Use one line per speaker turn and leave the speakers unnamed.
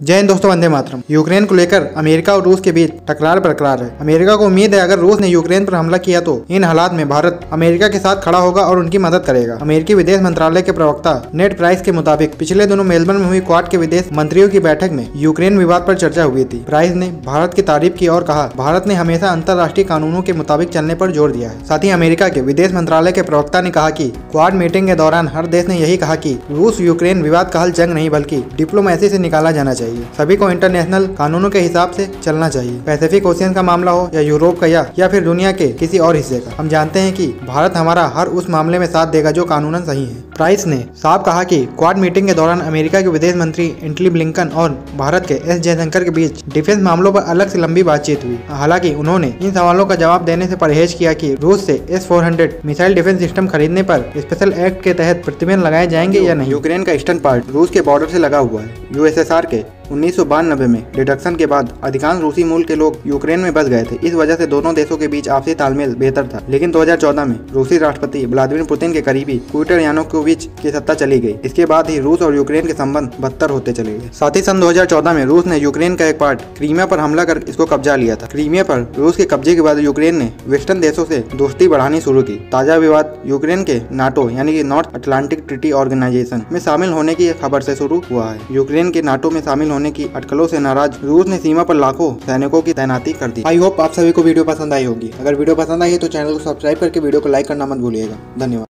जय हिंद दोस्तों, वंदे मातरम। यूक्रेन को लेकर अमेरिका और रूस के बीच टकरार बरकरार है। अमेरिका को उम्मीद है, अगर रूस ने यूक्रेन पर हमला किया तो इन हालात में भारत अमेरिका के साथ खड़ा होगा और उनकी मदद करेगा। अमेरिकी विदेश मंत्रालय के प्रवक्ता नेट प्राइस के मुताबिक, पिछले दिनों मेलबर्न में हुई क्वाड के विदेश मंत्रियों की बैठक में यूक्रेन विवाद पर चर्चा हुई थी। प्राइस ने भारत की तारीफ़ की और कहा, भारत ने हमेशा अंतर्राष्ट्रीय कानूनों के मुताबिक चलने पर ज़ोर दिया है। साथ ही अमेरिका के विदेश मंत्रालय के प्रवक्ता ने कहा की क्वाड मीटिंग के दौरान हर देश ने यही कहा की रूस यूक्रेन विवाद का हल जंग नहीं, बल्कि डिप्लोमेसी ऐसी निकाला जाना चाहिए। सभी को इंटरनेशनल कानूनों के हिसाब से चलना चाहिए। पैसिफिक ओशियन का मामला हो या यूरोप का या या फिर दुनिया के किसी और हिस्से का। हम जानते हैं कि भारत हमारा हर उस मामले में साथ देगा जो कानूनन सही है। प्राइस ने साफ़ कहा कि क्वाड मीटिंग के दौरान अमेरिका के विदेश मंत्री एंटली ब्लिंकन और भारत के एस जयशंकर के बीच डिफेंस मामलों पर अलग से लंबी बातचीत हुई। हालाँकि उन्होंने इन सवालों का जवाब देने से परहेज किया कि रूस से S four missile defence system खरीदने पर स्पेशल एक्ट के तहत प्रतिबंध लगाए जाएँगे या नहीं। यूक्रेन का ईस्टर्न पार्ट रूस के बॉर्डर से लगा हुआ है। यूएसएसआर के उन्नीस सौ बानबे में डिडक्शन के बाद अधिकांश रूसी मूल के लोग यूक्रेन में बस गए थे। इस वजह से दोनों देशों के बीच आपसी तालमेल बेहतर था। लेकिन 2014 में रूसी राष्ट्रपति व्लादिमीर पुतिन के करीबी क्विटर यानोकोविच की सत्ता चली गई। इसके बाद ही रूस और यूक्रेन के संबंध बदतर होते चले गए। साथ ही सन 2014 में रूस ने यूक्रेन का एक पार्ट क्रीमिया पर हमला कर इसको कब्जा लिया था। क्रीमिया पर रूस के कब्जे के बाद यूक्रेन ने वेस्टर्न देशों से दोस्ती बढ़ानी शुरू की। ताज़ा विवाद यूक्रेन के नाटो यानी कि नॉर्थ अटलांटिक ट्रिटी ऑर्गेनाइजेशन में शामिल होने की खबर से शुरू हुआ है। यूक्रेन के नाटो में शामिल होने की अटकलों से नाराज़ रूस ने सीमा पर लाखों सैनिकों की तैनाती कर दी। आई होप आप सभी को वीडियो पसंद आई होगी। अगर वीडियो पसंद आई है तो चैनल को सब्सक्राइब करके वीडियो को लाइक करना मत भूलिएगा। धन्यवाद।